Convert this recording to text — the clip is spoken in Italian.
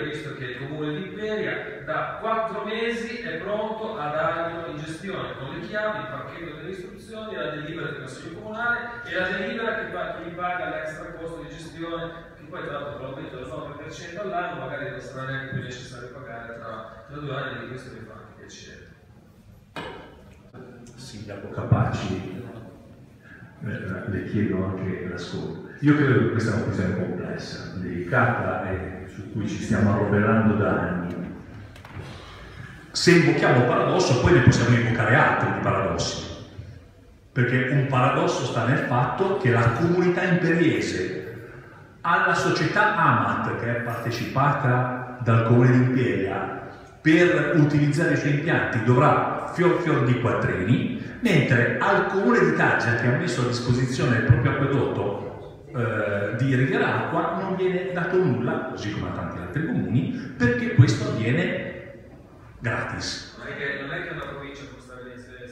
Visto che il comune di Imperia da quattro mesi è pronto a darglielo in gestione con le chiavi, il pacchetto delle istruzioni, la delibera del Consiglio Comunale e la delibera che, che gli paga l'extra costo di gestione, che poi tra l'altro probabilmente lo 9% all'anno, magari non sarà neanche più necessario pagare tra, tra due anni, di questo mi fa anche piacere. Sindaco Capaci, eh, le chiedo anche l'ascolto. Io credo che questa è una questione complessa, delicata e su cui ci stiamo arroverando da anni. Se invochiamo un paradosso, poi ne possiamo invocare altri di paradossi. Perché un paradosso sta nel fatto che la comunità imperiese alla società Amat, che è partecipata dal comune di Imperia, per utilizzare i suoi impianti dovrà fior fior di quattrini, mentre al comune di Taggia, che ha messo a disposizione il proprio acquedotto eh, di Riviera Acqua, non viene dato nulla, così come a tanti altri comuni, perché questo avviene gratis. Non è che, non è che una provincia può stare sei,